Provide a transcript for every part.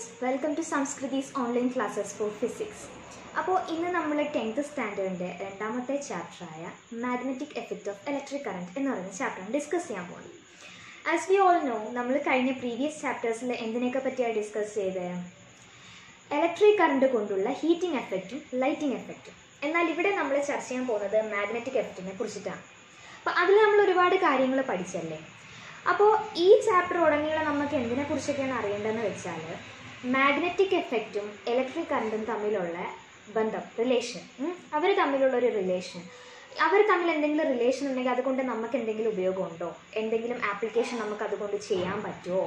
Guys welcome to സംസ്കൃതീസ് online classes for physics അപ്പോൾ ഇന്ന് നമ്മൾ ടെൻത്ത് സ്റ്റാൻഡേർഡിന്റെ രണ്ടാമത്തെ ചാപ്റ്ററായ magnetic effect of electric current എന്ന് പറയുന്ന ചാപ്റ്ററാണ് ഡിസ്കസ് ചെയ്യാൻ പോകുന്നത് ആസ് വി ഓൾ നോ നമ്മൾ കഴിഞ്ഞ പ്രീവിയസ് ചാപ്റ്റേഴ്സിൽ എന്തിനെയൊക്കെ പറ്റിയാണ് ഡിസ്കസ് ചെയ്തത് ഇലക്ട്രിക് കറണ്ട് കൊണ്ടുള്ള ഹീറ്റിംഗ് എഫക്റ്റും ലൈറ്റിംഗ് എഫക്റ്റും എന്നാൽ ഇവിടെ നമ്മൾ ചർച്ച ചെയ്യാൻ പോകുന്നത് മാഗ്നറ്റിക് എഫക്റ്റിനെ കുറിച്ചിട്ടാണ്. അപ്പോൾ അതിൽ നമ്മൾ ഒരുപാട് കാര്യങ്ങൾ പഠിച്ചല്ലേ? അപ്പോൾ ഈ ചാപ്റ്റർ ഉടനീളം നമുക്ക് എന്തിനെക്കുറിച്ചൊക്കെയാണ് അറിയേണ്ടതെന്ന് വെച്ചാൽ മാഗ്നറ്റിക് എഫക്റ്റും ഇലക്ട്രിക് കറണ്ടും തമ്മിലുള്ള ബന്ധം റിലേഷൻ അവർ തമ്മിലുള്ള ഒരു റിലേഷൻ അവർ തമ്മിൽ എന്തെങ്കിലും റിലേഷൻ ഉണ്ടെങ്കിൽ അതുകൊണ്ട് നമുക്ക് എന്തെങ്കിലും ഉപയോഗമുണ്ടോ എന്തെങ്കിലും ആപ്ലിക്കേഷൻ നമുക്ക് അതുകൊണ്ട് ചെയ്യാൻ പറ്റുമോ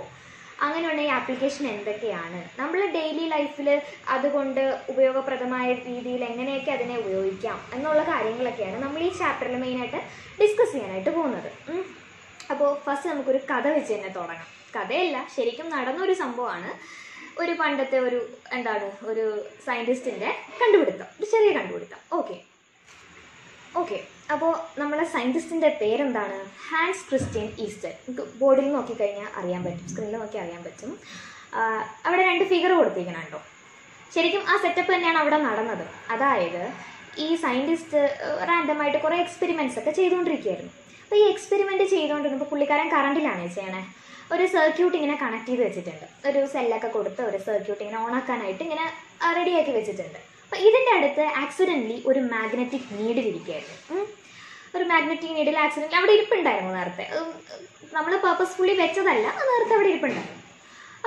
അങ്ങനെയുള്ള ഈ ആപ്ലിക്കേഷൻ എന്തൊക്കെയാണ് നമ്മൾ ഡെയിലി ലൈഫിൽ അതുകൊണ്ട് ഉപയോഗപ്രദമായ രീതിയിൽ എങ്ങനെയൊക്കെ അതിനെ ഉപയോഗിക്കാം എന്നുള്ള കാര്യങ്ങളൊക്കെയാണ് നമ്മൾ ഈ ചാപ്റ്ററിൽ മെയിനായിട്ട് ഡിസ്കസ് ചെയ്യാനായിട്ട് പോകുന്നത്. അപ്പോൾ ഫസ്റ്റ് നമുക്കൊരു കഥ വെച്ച് തന്നെ തുടങ്ങാം. കഥയല്ല ശരിക്കും നടന്നൊരു സംഭവമാണ്. ഒരു പണ്ടത്തെ ഒരു എന്താണ് ഒരു സയന്റിസ്റ്റിന്റെ കണ്ടുപിടുത്തം. ഒരു ചെറിയ കണ്ടുപിടുത്തം. ഓക്കെ ഓക്കെ അപ്പോൾ നമ്മളെ സയന്റിസ്റ്റിന്റെ പേരെന്താണ്? ഹാൻസ് ക്രിസ്ത്യൻ ഈസ്റ്റർ ബോർഡിൽ നോക്കിക്കഴിഞ്ഞാൽ അറിയാൻ പറ്റും. സ്ക്രീനിൽ നോക്കി അറിയാൻ പറ്റും. അവിടെ രണ്ട് ഫിഗർ കൊടുത്തിരിക്കണുണ്ടോ ശരിക്കും ആ സെറ്റപ്പ് തന്നെയാണ് അവിടെ നടന്നത്. അതായത് ഈ സയന്റിസ്റ്റ് റാൻഡമായിട്ട് കുറേ എക്സ്പെരിമെന്റ്സ് ഒക്കെ ചെയ്തുകൊണ്ടിരിക്കുകയായിരുന്നു. അപ്പോൾ ഈ എക്സ്പെരിമെന്റ് ചെയ്തുകൊണ്ടിരുന്നപ്പോൾ പുള്ളിക്കാരൻ കറണ്ടിലാണ് ചെയ്യണേ. ഒരു സർക്യൂട്ട് ഇങ്ങനെ കണക്ട് ചെയ്ത് വെച്ചിട്ടുണ്ട്. ഒരു സെല്ലൊക്കെ കൊടുത്ത് ഒരു സർക്യൂട്ട് ഇങ്ങനെ ഓണാക്കാനായിട്ട് ഇങ്ങനെ റെഡിയാക്കി വെച്ചിട്ടുണ്ട്. അപ്പോൾ ഇതിന്റെ അടുത്ത് ആക്സിഡന്റലി ഒരു മാഗ്നറ്റിക് ഉം. ഒരു മാഗ്നറ്റിക് നീഡിൽ ആക്സിഡന്റ് അവിടെ ഇരിപ്പുണ്ടായിരുന്നു നേരത്തെ. നമ്മൾ പർപ്പസ്ഫുള്ളി വെച്ചതല്ല നേരത്തെ അവിടെ ഇരിപ്പുണ്ടായിരുന്നു.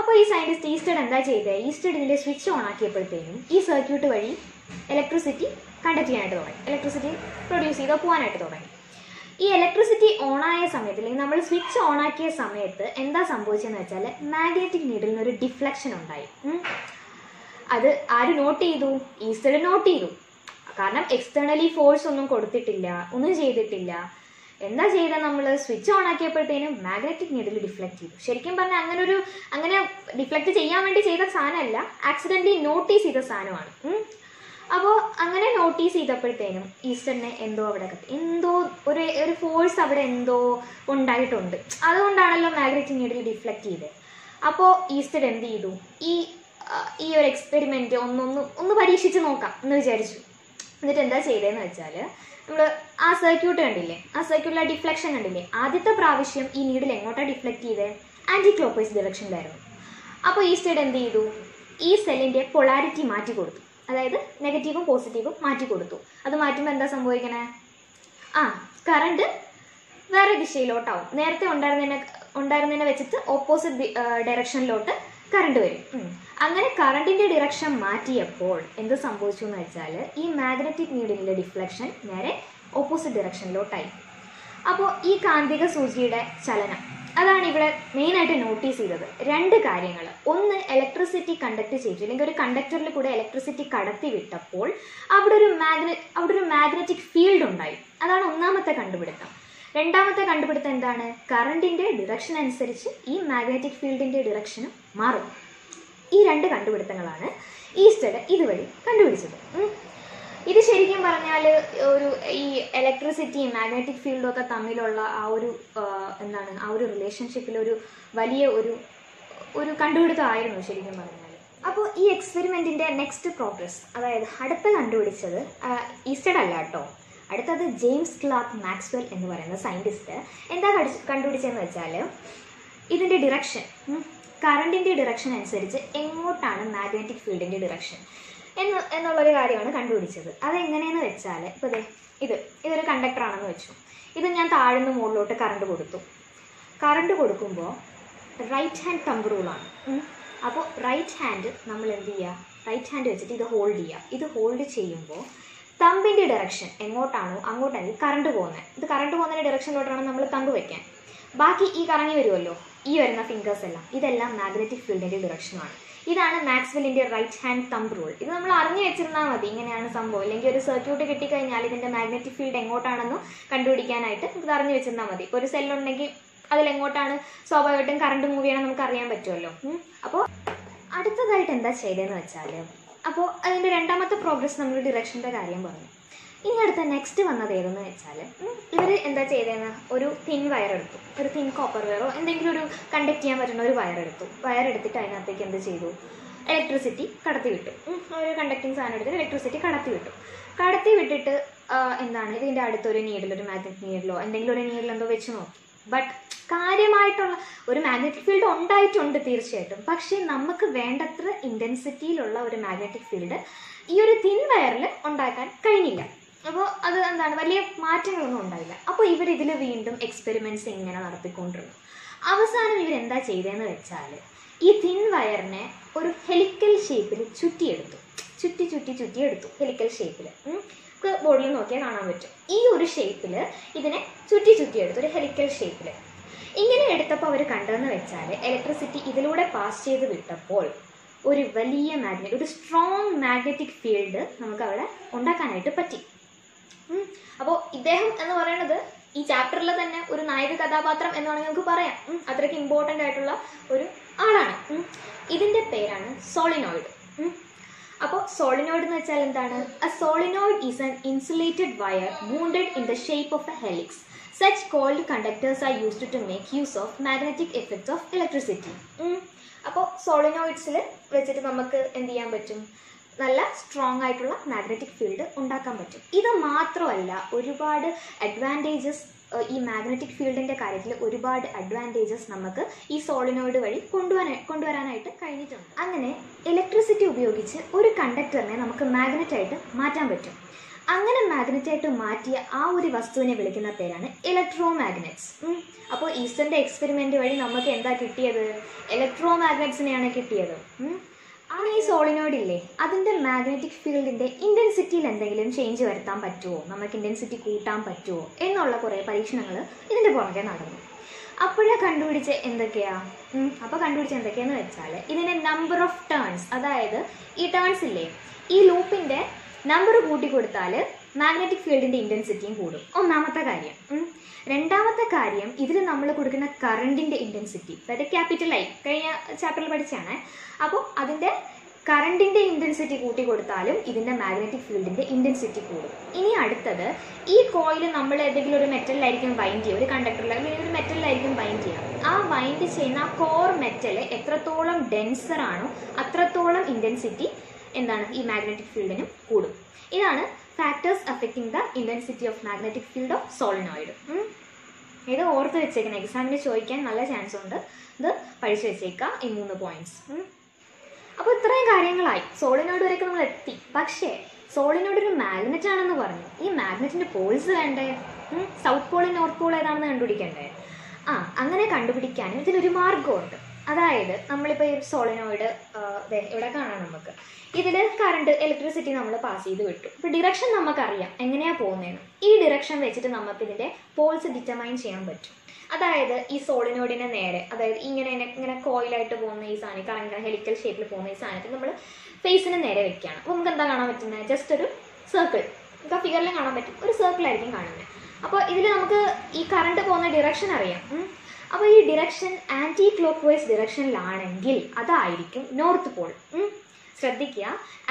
അപ്പോൾ ഈ സയന്റിസ്റ്റ് ഈസ്റ്റഡ് എന്താ ചെയ്തത് ഈസ്റ്റഡ് ഇതിന്റെ സ്വിച്ച് ഓൺ ആക്കിയപ്പോഴത്തേനും ഈ സർക്യൂട്ട് വഴി ഇലക്ട്രിസിറ്റി കണ്ടക്ട് ചെയ്യാനായിട്ട് തുടങ്ങി. ഇലക്ട്രിസിറ്റി പ്രൊഡ്യൂസ് ചെയ്ത് പോകാനായിട്ട് തുടങ്ങി. ഈ ഇലക്ട്രിസിറ്റി ഓണായ സമയത്ത് അല്ലെങ്കിൽ നമ്മൾ സ്വിച്ച് ഓൺ ആക്കിയ സമയത്ത് എന്താ സംഭവിച്ചതെന്ന് വെച്ചാൽ മാഗ്നറ്റിക് നീഡിൽ നിന്ന് ഒരു ഡിഫ്ലക്ഷൻ ഉണ്ടായി. അത് ആര് നോട്ട് ചെയ്തു? ഈസ്റ്റർ നോട്ട് ചെയ്തു. കാരണം എക്സ്റ്റേണലി ഫോഴ്സ് ഒന്നും കൊടുത്തിട്ടില്ല ഒന്നും ചെയ്തിട്ടില്ല. എന്താ ചെയ്തത് നമ്മൾ സ്വിച്ച് ഓൺ ആക്കിയപ്പോഴത്തേനും മാഗ്നറ്റിക് നീഡിൽ ഡിഫ്ലക്ട് ചെയ്തു. ശരിക്കും പറഞ്ഞാൽ അങ്ങനെ ഒരു അങ്ങനെ ഡിഫ്ലക്ട് ചെയ്യാൻ വേണ്ടി ചെയ്ത സാധനമല്ല ആക്സിഡന്റലി നോട്ടീസ് ചെയ്ത സാധനമാണ്. അപ്പോൾ അങ്ങനെ നോട്ടീസ് ചെയ്തപ്പോഴത്തേനും ഈസ്റ്ററിനെ എന്തോ അവിടെ എന്തോ ഒരു ഒരു ഫോഴ്സ് അവിടെ എന്തോ ഉണ്ടായിട്ടുണ്ട്. അതുകൊണ്ടാണല്ലോ മാഗ്നറ്റിക് നീഡിൽ ഡിഫ്ലക്ട് ചെയ്തത് അപ്പോൾ ഈസ്റ്റർ എന്ത് ചെയ്തു? ഈ ഈ ഒരു എക്സ്പെരിമെന്റ് ഒന്നൊന്ന് ഒന്ന് പരീക്ഷിച്ച് നോക്കാം എന്ന് വിചാരിച്ചു. എന്നിട്ട് എന്താ ചെയ്തതെന്ന് വെച്ചാൽ നമ്മൾ ആ സർക്യൂട്ട് കണ്ടില്ലേ? ആ സർക്യൂട്ടിലെ ഡിഫ്ലക്ഷൻ കണ്ടില്ലേ? ആദ്യത്തെ പ്രാവശ്യം ഈ നീഡിൽ എങ്ങോട്ടാണ് ഡിഫ്ലക്ട് ചെയ്തത് ആന്റി ക്ലോക്ക്വൈസ് ഡയറക്ഷനിലായിരുന്നു അപ്പോൾ ഈസ്റ്റേഡ് സ്റ്റേഡ് എന്ത് ചെയ്തു? ഈ സെല്ലിന്റെ പൊളാരിറ്റി മാറ്റി കൊടുത്തു. അതായത് നെഗറ്റീവും പോസിറ്റീവും മാറ്റി കൊടുത്തു. അത് മാറ്റുമ്പോൾ എന്താ സംഭവിക്കണേ? ആ കറണ്ട് വേറെ ദിശയിലോട്ടാവും. നേരത്തെ ഉണ്ടായിരുന്നതിനെ ഉണ്ടായിരുന്നതിനെ വെച്ചിട്ട് ഓപ്പോസിറ്റ് ഡയറക്ഷനിലോട്ട് കറണ്ട് വരും. അങ്ങനെ കറണ്ടിന്റെ ഡിറക്ഷൻ മാറ്റിയപ്പോൾ എന്ത് സംഭവിച്ചു എന്ന് വെച്ചാൽ ഈ മാഗ്നറ്റിക് നീഡിലെ ഡിഫ്ലക്ഷൻ നേരെ ഓപ്പോസിറ്റ് ഡയറക്ഷനിലോട്ടായി അപ്പോൾ ഈ കാന്തിക സൂചിയുടെ ചലനം അതാണ് ഇവിടെ മെയിനായിട്ട് നോട്ടീസ് ചെയ്തത്. രണ്ട് കാര്യങ്ങൾ ഒന്ന് ഇലക്ട്രിസിറ്റി കണ്ടക്ട് ചെയ്തു അല്ലെങ്കിൽ ഒരു കണ്ടക്ടറിൽ കൂടെ ഇലക്ട്രിസിറ്റി കടത്തി വിട്ടപ്പോൾ അവിടെ ഒരു മാഗ്നെ അവിടെ ഒരു മാഗ്നറ്റിക് ഫീൽഡ് ഉണ്ടായി. അതാണ് ഒന്നാമത്തെ കണ്ടുപിടുത്തം. രണ്ടാമത്തെ കണ്ടുപിടുത്തം എന്താണ്? കറണ്ടിന്റെ ഡിറക്ഷൻ അനുസരിച്ച് ഈ മാഗ്നറ്റിക് ഫീൽഡിന്റെ ഡിറക്ഷനും മാറും. ഈ രണ്ട് കണ്ടുപിടുത്തങ്ങളാണ് ഈസ്റ്റഡ് ഇതുവഴി കണ്ടുപിടിച്ചത്. ഇത് ശരിക്കും പറഞ്ഞാൽ ഒരു ഈ ഇലക്ട്രിസിറ്റിയും മാഗ്നറ്റിക് ഫീൽഡും ഒക്കെ തമ്മിലുള്ള ആ ഒരു എന്താണ് ആ ഒരു റിലേഷൻഷിപ്പിൽ ഒരു വലിയ ഒരു ഒരു കണ്ടുപിടുത്തമായിരുന്നു ശരിക്കും പറഞ്ഞാൽ അപ്പോൾ ഈ എക്സ്പെരിമെന്റിന്റെ നെക്സ്റ്റ് പ്രോഗ്രസ് അതായത് അടുത്ത കണ്ടുപിടിച്ചത് ഈസ്റ്റഡ് അല്ല കേട്ടോ. അടുത്തത് ജെയിംസ് ക്ലാർക്ക് മാക്സ്വെൽ എന്ന് പറയുന്ന സയന്റിസ്റ്റ് എന്താ കണ്ടുപിടിച്ചതെന്ന് വെച്ചാൽ ഇതിന്റെ ഡിറക്ഷൻ കറണ്ടിന്റെ ഡിറക്ഷൻ അനുസരിച്ച് എങ്ങോട്ടാണ് മാഗ്നറ്റിക് ഫീൽഡിന്റെ ഡിറക്ഷൻ എന്ന് എന്നുള്ളൊരു കാര്യമാണ് കണ്ടുപിടിച്ചത്. അതെങ്ങനെയെന്ന് വെച്ചാൽ ഇപ്പോൾ ഇതേ ഇത് ഇതൊരു കണ്ടക്ടറാണെന്ന് വെച്ചു. ഇത് ഞാൻ താഴ്ന്ന് മുകളിലോട്ട് കറണ്ട് കൊടുത്തു. കറണ്ട് കൊടുക്കുമ്പോൾ റൈറ്റ് ഹാൻഡ് തമ്പ് റൂളാണ് അപ്പോൾ റൈറ്റ് ഹാൻഡ് നമ്മൾ എന്ത് ചെയ്യുക റൈറ്റ് ഹാൻഡ് വെച്ചിട്ട് ഇത് ഹോൾഡ് ചെയ്യുക ഇത് ഹോൾഡ് ചെയ്യുമ്പോൾ തമ്പിന്റെ ഡയറക്ഷൻ എങ്ങോട്ടാണോ അങ്ങോട്ടാണ് കറണ്ട് പോകുന്നത് ഇത് കറണ്ട് പോകുന്നതിന്റെ ഡയറക്ഷനിലോട്ടാണ് നമ്മൾ തമ്പ് വയ്ക്കാൻ ബാക്കി ഈ കറങ്ങി വരുമല്ലോ ഈ വരുന്ന ഫിംഗേഴ്സ് എല്ലാം. ഇതെല്ലാം മാഗ്നറ്റിക് ഫീൽഡിന്റെ ഡയറക്ഷനാണ് ഇതാണ് മാക്സ്വെല്ലിന്റെ റൈറ്റ് ഹാൻഡ് തമ്പ് റൂൾ ഇത് നമ്മൾ അറിഞ്ഞു വെച്ചിരുന്നാൽ മതി ഇങ്ങനെയാണ് സംഭവം. അല്ലെങ്കിൽ ഒരു സർക്യൂട്ട് കിട്ടിക്കഴിഞ്ഞാൽ ഇതിന്റെ മാഗ്നറ്റിക് ഫീൽഡ് എങ്ങോട്ടാണെന്ന് കണ്ടുപിടിക്കാനായിട്ട് ഇത് അറിഞ്ഞു വെച്ചിരുന്നാൽ മതി. ഇപ്പോൾ ഒരു സെല്ലുണ്ടെങ്കിൽ അതിലെങ്ങോട്ടാണ് സ്വാഭാവികമായിട്ടും കറണ്ട് മൂവ് ചെയ്യണം നമുക്ക് അറിയാൻ പറ്റുമല്ലോ. അപ്പോ അപ്പോൾ അടുത്തതായിട്ട് എന്താ ചെയ്തതെന്ന് വെച്ചാൽ അപ്പോൾ അതിന്റെ രണ്ടാമത്തെ പ്രോഗ്രസ് നമ്മൾ ഡിറക്ഷന്റെ കാര്യം പറഞ്ഞു. ഇനി അടുത്ത നെക്സ്റ്റ് വന്നത് ഏതെന്ന് വെച്ചാൽ ഇവർ എന്താ ചെയ്തതെന്ന് ഒരു തിൻ വയർ എടുത്തു. ഒരു തിൻ കോപ്പർ വയറോ എന്തെങ്കിലും ഒരു കണ്ടക്ട് ചെയ്യാൻ പറ്റുന്ന ഒരു വയർ എടുത്തു. വയർ എടുത്തിട്ട് അതിനകത്തേക്ക് എന്ത് ചെയ്തു? ഇലക്ട്രിസിറ്റി കടത്തി വിട്ടു. ഒരു കണ്ടക്ടിങ് സാധനം എടുത്തിട്ട് ഇലക്ട്രിസിറ്റി കടത്തി വിട്ടു. കടത്തി വിട്ടിട്ട് എന്താണ് ഇതിന്റെ അടുത്തൊരു നീഡിൽ ഒരു മാഗ്നറ്റിക് നീഡിലോ എന്തെങ്കിലും ഒരു നീഡിൽ എന്തോ വെച്ച് നോക്കി. ബട്ട് കാര്യമായിട്ടുള്ള ഒരു മാഗ്നറ്റിക് ഫീൽഡ് ഉണ്ടായിട്ടുണ്ട് തീർച്ചയായിട്ടും. പക്ഷേ നമുക്ക് വേണ്ടത്ര ഇന്റൻസിറ്റിയിലുള്ള ഒരു മാഗ്നറ്റിക് ഫീൽഡ് ഈ ഒരു തിൻ വയറിൽ ഉണ്ടാക്കാൻ കഴിഞ്ഞില്ല. അപ്പോൾ അത് എന്താണ്? വലിയ മാറ്റങ്ങളൊന്നും ഉണ്ടായില്ല. അപ്പോൾ ഇവർ ഇതിൽ വീണ്ടും എക്സ്പെരിമെന്റ്സ് ഇങ്ങനെ നടത്തിക്കൊണ്ടിരുന്നു? അവസാനം ഇവരെന്താ ചെയ്തതെന്ന് വെച്ചാൽ ഈ തിൻ വയറിനെ ഒരു ഹെലിക്കൽ ഷേപ്പിൽ ചുറ്റിയെടുത്തു. ചുറ്റി ചുറ്റി ചുറ്റിയെടുത്തു ഹെലിക്കൽ ഷേപ്പിൽ ബോർഡിൽ നോക്കിയാൽ കാണാൻ പറ്റും. ഈ ഒരു ഷേപ്പിൽ ഇതിനെ ചുറ്റി ചുറ്റിയെടുത്തു ഒരു ഹെലിക്കൽ ഷേപ്പിൽ ഇങ്ങനെ എടുത്തപ്പോൾ അവർ കണ്ടതെന്ന് വെച്ചാൽ ഇലക്ട്രിസിറ്റി ഇതിലൂടെ പാസ് ചെയ്ത് വിട്ടപ്പോൾ ഒരു വലിയ മാഗ്നറ്റ് ഒരു സ്ട്രോങ് മാഗ്നറ്റിക് ഫീൽഡ് നമുക്ക് അവിടെ ഉണ്ടാക്കാനായിട്ട് പറ്റി. അപ്പോൾ ഇദ്ദേഹം എന്ന് പറയുന്നത് ഈ ചാപ്റ്ററിൽ തന്നെ ഒരു നായക കഥാപാത്രം എന്ന് വേണമെങ്കിൽ നമുക്ക് പറയാം. അത്രയ്ക്ക് ഇമ്പോർട്ടന്റ് ആയിട്ടുള്ള ഒരു ആളാണ്. ഇതിന്റെ പേരാണ് സോളിനോയിഡ്. അപ്പോൾ സോളിനോയിഡ് എന്ന് വെച്ചാൽ എന്താണ്? A solenoid is an insulated wire mounted in the shape of a helix such coiled conductors are used to make use of magnetic effects of electricity അപ്പോൾ സോളിനോയിഡ്സിൽ വെച്ചിട്ട് നമുക്ക് എന്ത് ചെയ്യാൻ പറ്റും? നല്ല സ്ട്രോങ് ആയിട്ടുള്ള മാഗ്നറ്റിക് ഫീൽഡ് ഉണ്ടാക്കാൻ പറ്റും. ഇത് മാത്രമല്ല ഒരുപാട് അഡ്വാന്റേജസ് ഈ മാഗ്നറ്റിക് ഫീൽഡിന്റെ കാര്യത്തിൽ ഒരുപാട് അഡ്വാന്റേജസ് നമുക്ക് ഈ സോളിനോയിഡ് വഴി കൊണ്ടുവരാൻ കൊണ്ടുവരാനായിട്ട് കഴിഞ്ഞിട്ടുണ്ട്. അങ്ങനെ ഇലക്ട്രിസിറ്റി ഉപയോഗിച്ച് ഒരു കണ്ടക്ടറിനെ നമുക്ക് മാഗ്നറ്റായിട്ട് മാറ്റാൻ പറ്റും. അങ്ങനെ മാഗ്നറ്റായിട്ട് മാറ്റിയ ആ ഒരു വസ്തുവിനെ വിളിക്കുന്ന പേരാണ് ഇലക്ട്രോ മാഗ്നറ്റ്സ് അപ്പോൾ ഈസ്റ്ററിന്റെ എക്സ്പെരിമെന്റ് വഴി നമുക്ക് എന്താ കിട്ടിയത്? ഇലക്ട്രോ മാഗ്നറ്റ്സിനെയാണ് കിട്ടിയത്. ആ ഈ സോളിനോയിഡ് ഇല്ലേ അതിന്റെ മാഗ്നറ്റിക് ഫീൽഡിന്റെ ഇന്റൻസിറ്റിയിൽ എന്തെങ്കിലും ചേഞ്ച് വരുത്താൻ പറ്റുമോ നമുക്ക് ഇന്റൻസിറ്റി കൂട്ടാൻ പറ്റുമോ എന്നുള്ള കുറേ പരീക്ഷണങ്ങൾ ഇതിന്റെ പുറകെ നടന്നു. അപ്പോഴേ കണ്ടുപിടിച്ച് എന്തൊക്കെയാ? അപ്പോൾ കണ്ടുപിടിച്ച എന്തൊക്കെയാന്ന് വെച്ചാൽ ഇതിന്റെ നമ്പർ ഓഫ് ടേൺസ് അതായത് ഈ ടേൺസ് ഇല്ലേ ഈ ലൂപ്പിന്റെ നമ്പർ കൂട്ടി കൊടുത്താൽ മാഗ്നറ്റിക് ഫീൽഡിന്റെ ഇന്റൻസിറ്റിയും കൂടും. ഒന്നാമത്തെ കാര്യം രണ്ടാമത്തെ കാര്യം ഇതിൽ നമ്മൾ കൊടുക്കുന്ന കറണ്ടിന്റെ ഇന്റൻസിറ്റി അതായത് ക്യാപിറ്റൽ ഐ കഴിഞ്ഞ ചാപ്റ്ററിൽ പഠിച്ചാണ് അപ്പോൾ അതിന്റെ കറണ്ടിന്റെ ഇന്റൻസിറ്റി കൂട്ടി കൊടുത്താലും ഇതിന്റെ മാഗ്നറ്റിക് ഫീൽഡിന്റെ ഇന്റൻസിറ്റി കൂടും. ഇനി അടുത്തത് ഈ കോയിൽ നമ്മൾ ഏതെങ്കിലും ഒരു മെറ്റലിലായിരിക്കും വൈൻഡ് ചെയ്യുക. ഒരു കണ്ടക്ടറിൽ അല്ലെങ്കിൽ ഒരു മെറ്റലിലായിരിക്കും വൈൻഡ് ചെയ്യുക. ആ വൈൻഡ് ചെയ്യുന്ന ആ കോർ മെറ്റൽ എത്രത്തോളം ഡെൻസർ ആണോ അത്രത്തോളം ഇന്റൻസിറ്റി എന്താണ് ഈ മാഗ്നറ്റിക് ഫീൽഡിനും കൂടും. ഇതാണ് factors affecting the intensity of magnetic field of solenoid ഇത് ഓർത്ത് വെച്ചേക്കണം. എക്സാമിന് ചോദിക്കാൻ നല്ല ചാൻസ് ഉണ്ട്. ഇത് പഠിച്ചു വെച്ചേക്കാം ഈ മൂന്ന് പോയിന്റ്സ് അപ്പോൾ ഇത്രയും കാര്യങ്ങളായി. സോളിനോയിഡ് വരെയൊക്കെ നമ്മൾ എത്തി. പക്ഷേ സോളിനോയിഡ് ഒരു മാഗ്നറ്റ് ആണെന്ന് പറഞ്ഞു. ഈ മാഗ്നറ്റിന്റെ പോൾസ് വേണ്ടേ? സൗത്ത് പോൾ നോർത്ത് പോൾ ഏതാണെന്ന് കണ്ടുപിടിക്കണ്ടേ? ആ അങ്ങനെ കണ്ടുപിടിക്കാനും ഇതിലൊരു മാർഗമുണ്ട് അതായത് നമ്മളിപ്പോൾ ഈ സോളിനോയിഡ് ഇവിടെ കാണാം നമുക്ക്. ഇതിൽ കറണ്ട് ഇലക്ട്രിസിറ്റി നമ്മൾ പാസ് ചെയ്ത് വിട്ടു. ഇപ്പോൾ ഡിറക്ഷൻ നമുക്കറിയാം. എങ്ങനെയാണ് പോകുന്നതെന്ന് ഈ ഡിറക്ഷൻ വെച്ചിട്ട് നമുക്ക് ഇതിന്റെ പോൾസ് ഡിറ്റർമൈൻ ചെയ്യാൻ പറ്റും. അതായത് ഈ സോളിനോയിഡിനെ നേരെ അതായത് ഇങ്ങനെ ഇങ്ങനെ- കോയിലായിട്ട് പോകുന്ന ഈ സാധനം കറങ്ങി ഹെലിക്കൽ ഷേപ്പിൽ പോകുന്ന ഈ സാധനത്തിൽ നമ്മൾ ഫേസിന് നേരെ വെക്കുകയാണ് അപ്പോൾ നമുക്ക് എന്താ കാണാൻ പറ്റുന്നത് ജസ്റ്റ് ഒരു സർക്കിൾ നമുക്ക് ആ ഫിഗറിൽ കാണാൻ പറ്റും. ഒരു സർക്കിളായിരിക്കും കാണുന്നത് അപ്പോൾ ഇതിൽ നമുക്ക് ഈ കറണ്ട് പോകുന്ന ഡിറക്ഷൻ അറിയാം. അപ്പോൾ ഈ ഡിറക്ഷൻ ആന്റി ക്ലോക്ക് വൈസ് ഡിറക്ഷനിലാണെങ്കിൽ അതായിരിക്കും നോർത്ത് പോൾ ശ്രദ്ധിക്കുക.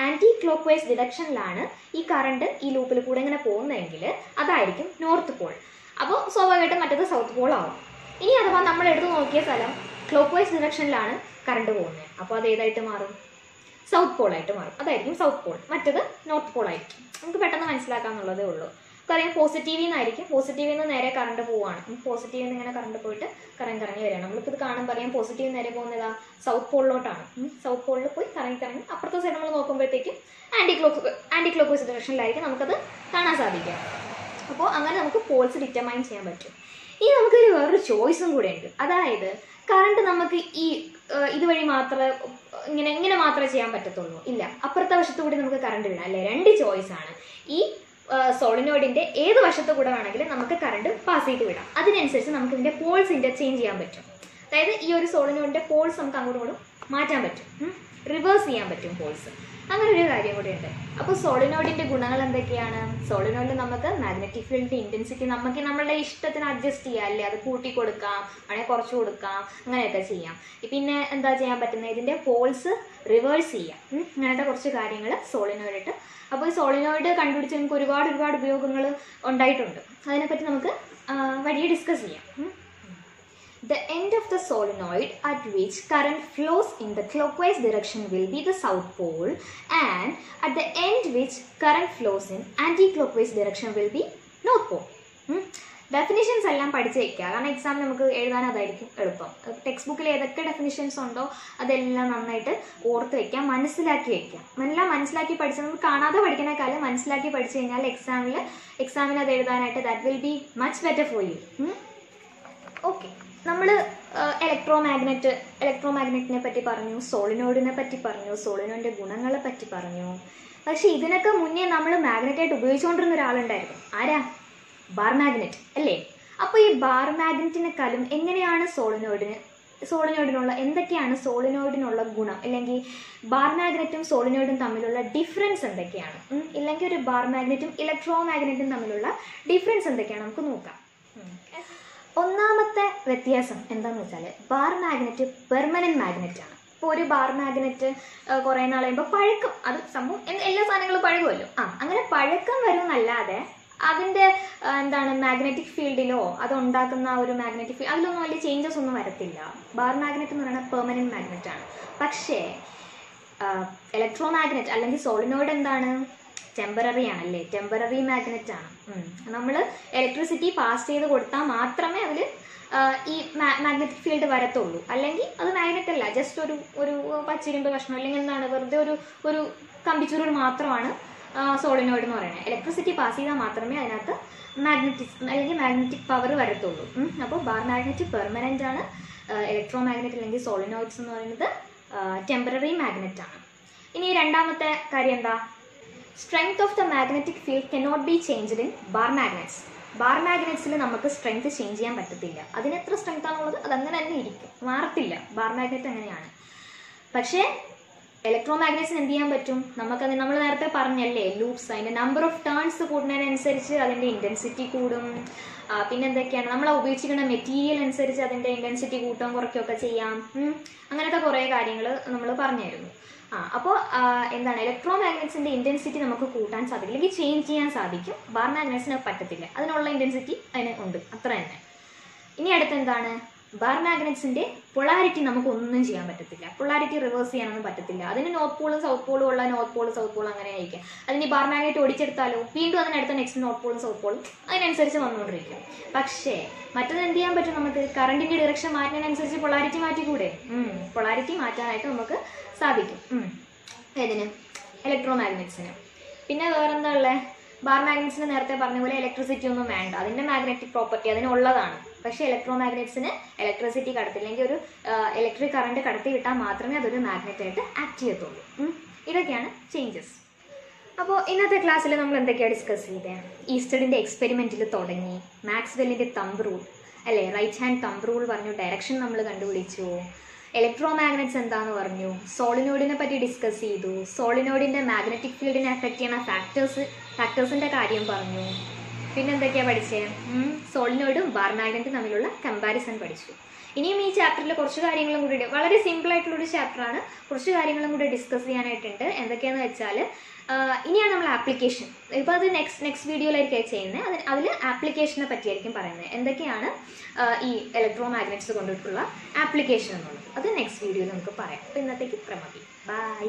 ആന്റി ക്ലോക്ക് വൈസ് ഡിറക്ഷനിലാണ് ഈ കറണ്ട് ഈ ലൂപ്പിൽ കൂടെ ഇങ്ങനെ പോകുന്നതെങ്കിൽ അതായിരിക്കും നോർത്ത് പോൾ അപ്പോൾ സ്വാഭാവികമായിട്ടും മറ്റത് സൗത്ത് പോൾ ആവും. ഇനി അഥവാ നമ്മൾ എടുത്തു നോക്കിയ സ്ഥലം ക്ലോക്ക് വൈസ് ഡിറക്ഷനിലാണ് കറണ്ട് പോകുന്നത്. അപ്പോൾ അത് ഏതായിട്ട് മാറും? സൗത്ത് പോളായിട്ട് മാറും. അതായിരിക്കും സൗത്ത് പോൾ മറ്റത് നോർത്ത് പോൾ ആയിരിക്കും. നമുക്ക് പെട്ടെന്ന് മനസ്സിലാക്കാന്നുള്ളതേ ഉള്ളൂ. നമുക്കറിയാം പോസിറ്റീവിൽ നിന്നായിരിക്കും പോസിറ്റീവിൽ നിന്ന് നേരെ കറണ്ട് പോവാണ്. പോസിറ്റീവിൽ നിന്ന് ഇങ്ങനെ കറണ്ട് പോയിട്ട് കറങ്ങി കറങ്ങി വരികയാണ്. നമ്മളിപ്പോൾ ഇത് കാണുമ്പോൾ അറിയാം പോസിറ്റീവ് നേരെ പോകുന്നതാ സൗത്ത് പോളിലോട്ടാണ് സൗത്ത് പോളിൽ പോയി കറങ്ങി കറങ്ങി അപ്പുറത്തെ സൈഡ് നമ്മൾ നോക്കുമ്പോഴത്തേക്കും anti clock anticlockwise ഡയറക്ഷനിലായിരിക്കും നമുക്കത് കാണാൻ സാധിക്കുക. അപ്പോൾ അങ്ങനെ നമുക്ക് പോൾസ് ഡിറ്റർമൈൻ ചെയ്യാൻ പറ്റും. ഇനി നമുക്കൊരു വേറൊരു ചോയ്സും കൂടെ ഉണ്ട്. അതായത് കറണ്ട് നമുക്ക് ഈ ഇതുവഴി മാത്രമേ ഇങ്ങനെ ഇങ്ങനെ മാത്രമേ ചെയ്യാൻ പറ്റത്തുള്ളൂ. ഇല്ല. അപ്പുറത്തെ വശത്തു കൂടി നമുക്ക് കറണ്ട് വിടാം. അല്ലേ? രണ്ട് ചോയ്സ് ആണ്. ഈ സോളിനോയിഡിന്റെ ഏത് വശത്ത് കൂടെ വേണമെങ്കിലും നമുക്ക് കറണ്ട് പാസ് ചെയ്ത് വിടാം. അതിനനുസരിച്ച് നമുക്ക് ഇതിന്റെ പോൾസ് ഇന്റർചേഞ്ച് ചെയ്യാൻ പറ്റും. അതായത് ഈ ഒരു സോളിനോയിഡിന്റെ പോൾസ് നമുക്ക് അങ്ങോട്ടും ഇങ്ങോട്ടും മാറ്റാൻ പറ്റും. റിവേഴ്സ് ചെയ്യാൻ പറ്റും പോൾസ് അങ്ങനെ ഒരു കാര്യം കൂടിയുണ്ട്. അപ്പോൾ സോളിനോയിഡിന്റെ ഗുണങ്ങൾ എന്തൊക്കെയാണ്? സോളിനോയിഡിൽ നമുക്ക് മാഗ്നറ്റിക് ഫീൽഡിന്റെ ഇന്റൻസിറ്റി നമുക്ക് നമ്മളുടെ ഇഷ്ടത്തിന് അഡ്ജസ്റ്റ് ചെയ്യാം. അല്ലേ? അത് കൂട്ടി കൊടുക്കാം അങ്ങനെ കുറച്ച് കൊടുക്കാം അങ്ങനെയൊക്കെ ചെയ്യാം. പിന്നെ എന്താ ചെയ്യാൻ പറ്റുന്നത്? ഇതിന്റെ പോൾസ് റിവേഴ്സ് ചെയ്യാം. അങ്ങനത്തെ കുറച്ച് കാര്യങ്ങൾ സോളിനോയിഡ് അപ്പോൾ ഈ സോളിനോയിഡ് കണ്ടുപിടിച്ച് നമുക്ക് ഒരുപാട് ഒരുപാട് ഉപയോഗങ്ങൾ ഉണ്ടായിട്ടുണ്ട്. അതിനെപ്പറ്റി നമുക്ക് വഴിയെ ഡിസ്കസ് ചെയ്യാം. The end of the solenoid at which current flows in the clockwise direction will be the south pole and at the end which current flows in anti-clockwise direction will be north pole. Definitions എല്ലാം പഠിച്ച് വെക്കുക. കാരണം exam നമുക്ക് എഴുതാൻ അതായിരിക്കും എളുപ്പം. Text ബുക്കിൽ ഏതൊക്കെ ഡെഫിനിഷൻസ് ഉണ്ടോ അതെല്ലാം നന്നായിട്ട് ഓർത്ത് വയ്ക്കുക മനസ്സിലാക്കി വയ്ക്കുക എല്ലാം മനസ്സിലാക്കി പഠിച്ച് നമുക്ക് കാണാതെ പഠിക്കുന്നേക്കാളും മനസ്സിലാക്കി പഠിച്ചു കഴിഞ്ഞാൽ എക്സാമിൽ എക്സാമിന് അത് എഴുതാനായിട്ട് that will be much better for you okay നമ്മൾ ഇലക്ട്രോ മാഗ്നറ്റ് ഇലക്ട്രോ മാഗ്നറ്റിനെ പറ്റി പറഞ്ഞു സോളിനോഡിനെ പറ്റി പറഞ്ഞു സോളിനോഡിന്റെ ഗുണങ്ങളെ പറ്റി പറഞ്ഞു. പക്ഷെ ഇതിനൊക്കെ മുന്നേ നമ്മൾ മാഗ്നറ്റായിട്ട് ഉപയോഗിച്ചുകൊണ്ടിരുന്ന ഒരാളുണ്ടായിരുന്നു. ആരാ? ബാർ മാഗ്നറ്റ് അല്ലേ? അപ്പോൾ ഈ ബാർ മാഗ്നറ്റിനെക്കാളും എങ്ങനെയാണ് സോളിനോയിഡിന് സോളിനോയിഡിനുള്ള എന്തൊക്കെയാണ് സോളിനോയിഡിനുള്ള ഗുണം? അല്ലെങ്കിൽ ബാർ മാഗ്നറ്റും സോളിനോയിഡും തമ്മിലുള്ള ഡിഫറൻസ് എന്തൊക്കെയാണ്? ഇല്ലെങ്കിൽ ഒരു ബാർ മാഗ്നറ്റും ഇലക്ട്രോ മാഗ്നറ്റും തമ്മിലുള്ള ഡിഫറൻസ് എന്തൊക്കെയാണ്? നമുക്ക് നോക്കാം. ഒന്നാമത്തെ വ്യത്യാസം എന്താണെന്ന് വെച്ചാൽ ബാർ മാഗ്നറ്റ് പെർമനന്റ് മാഗ്നറ്റ് ആണ്. ഇപ്പോൾ ഒരു ബാർ മാഗ്നറ്റ് കുറേ നാൾ കഴിയുമ്പോൾ പഴക്കം അത് സംഭവം എല്ലാ സാധനങ്ങളും പഴകുമല്ലോ. ആ അങ്ങനെ പഴക്കം വരുമെന്നല്ലാതെ അതിന്റെ എന്താണ് മാഗ്നറ്റിക് ഫീൽഡിലോ അത് ഉണ്ടാക്കുന്ന ആ ഒരു മാഗ്നറ്റിക് ഫീൽഡ് അതിലൊന്നും വലിയ ചേഞ്ചസ് ഒന്നും വരത്തില്ല. ബാർ മാഗ്നറ്റ് എന്ന് പറയുന്നത് പെർമനന്റ് മാഗ്നറ്റ് ആണ്. പക്ഷേ ഇലക്ട്രോ മാഗ്നറ്റ് അല്ലെങ്കിൽ സോളിനോയിഡ് എന്താണ്? ടെമ്പററി ആണല്ലേ? ടെമ്പററി മാഗ്നറ്റ് ആണ്. നമ്മൾ ഇലക്ട്രിസിറ്റി പാസ് ചെയ്ത് കൊടുത്താൽ മാത്രമേ അതിൽ ഈ മാഗ്നറ്റിക് ഫീൽഡ് വരത്തുള്ളൂ. അല്ലെങ്കിൽ അത് മാഗ്നറ്റ് അല്ല ജസ്റ്റ് ഒരു ഒരു പച്ചിരുമ്പ് കഷ്ണം അല്ലെങ്കിൽ എന്താണ് വെറുതെ ഒരു ഒരു കമ്പിച്ചുരുൾ മാത്രമാണ് സോളിനോയിഡ് എന്ന് പറയുന്നത്. ഇലക്ട്രിസിറ്റി പാസ് ചെയ്താൽ മാത്രമേ അതിനകത്ത് മാഗ്നറ്റിക് അല്ലെങ്കിൽ മാഗ്നറ്റിക് പവർ വരത്തുള്ളൂ. അപ്പോൾ ബാർ മാഗ്നറ്റ് പെർമനന്റ് ആണ്. ഇലക്ട്രോ മാഗ്നറ്റ് അല്ലെങ്കിൽ സോളിനോയിഡ്സ് എന്ന് പറയുന്നത് ടെമ്പററി മാഗ്നറ്റ് ആണ്. ഇനി രണ്ടാമത്തെ കാര്യം എന്താ? Strength of the magnetic field cannot be changed in bar magnets bar മാഗ്നറ്റ്സിൽ നമുക്ക് സ്ട്രെങ്ത് ചേഞ്ച് ചെയ്യാൻ പറ്റത്തില്ല. അതിന് എത്ര സ്ട്രെങ്ത് ആണുള്ളത്? അത് അങ്ങനെ തന്നെ ഇരിക്കും. മാറത്തില്ല. ബാർ മാഗ്നറ്റ് അങ്ങനെയാണ്. പക്ഷേ ഇലക്ട്രോ മാഗ്നറ്റ്സിന് എന്ത് ചെയ്യാൻ പറ്റും? നമുക്കത് നമ്മൾ നേരത്തെ പറഞ്ഞല്ലേ ലൂപ്സ് അതിന്റെ നമ്പർ ഓഫ് ടേൺസ് കൂടുന്നതിനനുസരിച്ച് അതിന്റെ ഇന്റൻസിറ്റി കൂടും. പിന്നെ എന്തൊക്കെയാണ് നമ്മൾ ഉപയോഗിച്ചിരിക്കുന്ന മെറ്റീരിയൽ അനുസരിച്ച് അതിന്റെ ഇന്റൻസിറ്റി കൂട്ടാൻ കുറയ്ക്കുകയൊക്കെ ചെയ്യാം. അങ്ങനത്തെ കുറേ കാര്യങ്ങൾ നമ്മൾ പറഞ്ഞായിരുന്നു ആ അപ്പോൾ എന്താണ് ഇലക്ട്രോ മാഗ്നറ്റ്സിന്റെ ഇന്റൻസിറ്റി നമുക്ക് കൂട്ടാൻ സാധിക്കും അല്ലെങ്കിൽ ചേഞ്ച് ചെയ്യാൻ സാധിക്കും. ബാർ മാഗ്നറ്റ്സിന് പറ്റത്തില്ല. അതിനുള്ള ഇന്റൻസിറ്റി അതിന് ഉണ്ട്. അത്ര തന്നെ. ഇനി അടുത്ത് എന്താണ് ബാർ മാഗ്നറ്റ്സിന്റെ പൊളാരിറ്റി നമുക്ക് ഒന്നും ചെയ്യാൻ പറ്റത്തില്ല. പൊളാരിറ്റി റിവേഴ്സ് ചെയ്യാനൊന്നും പറ്റത്തില്ല. അതിന് നോർത്ത് പോളും സൗത്ത് പോളും ഉള്ള നോർത്ത് പോൾ സൗത്ത് പോൾ അങ്ങനെ ആയിരിക്കും അതിന് ബാർ മാഗ്നറ്റ് ഓടിച്ചെടുത്താലോ വീണ്ടും അതിനടുത്ത നെക്സ്റ്റ് നോർത്ത് പോളും സൗത്ത് പോളും അതിനനുസരിച്ച് വന്നുകൊണ്ടിരിക്കും. പക്ഷേ മറ്റത് എന്ത് ചെയ്യാൻ പറ്റും നമുക്ക്? കറണ്ടിന്റെ ഡിറക്ഷൻ മാറ്റുന്നതിനനുസരിച്ച് പൊളാരിറ്റി മാറ്റിക്കൂടെ? പൊളാരിറ്റി മാറ്റാനായിട്ട് നമുക്ക് സാധിക്കും. ഏതിന്? ഇലക്ട്രോ മാഗ്നറ്റ്സിന് പിന്നെ വേറെന്താ ഉള്ളത് ബാർ മാഗ്നറ്റ്സിന് നേരത്തെ പറഞ്ഞ പോലെ ഇലക്ട്രിസിറ്റി ഒന്നും വേണ്ട. അതിന്റെ മാഗ്നറ്റിക് പ്രോപ്പർട്ടി അതിനുള്ളതാണ്. പക്ഷേ ഇലക്ട്രോ മാഗ്നറ്റ്സിന് ഇലക്ട്രിസിറ്റി കടത്തില്ലെങ്കിൽ ഒരു ഇലക്ട്രിക് കറണ്ട് കടത്തി വിട്ടാൽ മാത്രമേ അതൊരു മാഗ്നറ്റ് ആയിട്ട് ആക്ട് ചെയ്യത്തുള്ളൂ. ഇതൊക്കെയാണ് ചേഞ്ചസ് അപ്പോൾ ഇന്നത്തെ ക്ലാസ്സിൽ നമ്മൾ എന്തൊക്കെയാണ് ഡിസ്കസ് ചെയ്തത് ഈസ്റ്റഡിന്റെ എക്സ്പെരിമെന്റിൽ തുടങ്ങി. മാക്സ്വെല്ലിന്റെ തമ്പ് റൂൾ അല്ലേ? റൈറ്റ് ഹാൻഡ് തമ്പ് റൂൾ പറഞ്ഞു ഡയറക്ഷൻ നമ്മൾ കണ്ടുപിടിച്ചു. ഇലക്ട്രോ മാഗ്നറ്റ്സ് എന്താന്ന് പറഞ്ഞു. സോളിനോഡിനെ പറ്റി ഡിസ്കസ് ചെയ്തു. സോളിനോഡിന്റെ മാഗ്നറ്റിക് ഫീൽഡിനെ അഫക്റ്റ് ചെയ്യുന്ന ഫാക്ടേഴ്സ് ഫാക്ടേഴ്സിന്റെ കാര്യം പറഞ്ഞു. പിന്നെ എന്തൊക്കെയാണ് പഠിച്ചത് സോളിനോയിഡും ബാർ തമ്മിലുള്ള കമ്പാരിസൺ പഠിച്ചു. ഇനിയും ഈ ചാപ്റ്ററിൽ കുറച്ച് കാര്യങ്ങളും കൂടി വളരെ സിമ്പിൾ ആയിട്ടുള്ള ആയിട്ടുള്ളൊരു ചാപ്റ്ററാണ് കുറച്ച് കാര്യങ്ങളും കൂടി ഡിസ്കസ് ചെയ്യാനായിട്ടുണ്ട്. എന്തൊക്കെയാന്ന് വെച്ചാൽ ഇനിയാണ് നമ്മൾ ആപ്ലിക്കേഷൻ ഇപ്പോൾ അത് നെക്സ്റ്റ് നെക്സ്റ്റ് വീഡിയോയിലായിരിക്കും ചെയ്യുന്നത്. അതിന് അതിൽ ആപ്ലിക്കേഷനെ പറ്റിയായിരിക്കും പറയുന്നത്. എന്തൊക്കെയാണ് ഈ ഇലക്ട്രോ മാഗ്നറ്റ്സ് കൊണ്ടിട്ടുള്ള ആപ്ലിക്കേഷൻ എന്നുള്ളത്. അത് നെക്സ്റ്റ് വീഡിയോയിൽ നമുക്ക് പറയാം. അപ്പോൾ ഇന്നത്തേക്ക് പ്രമതി ബൈ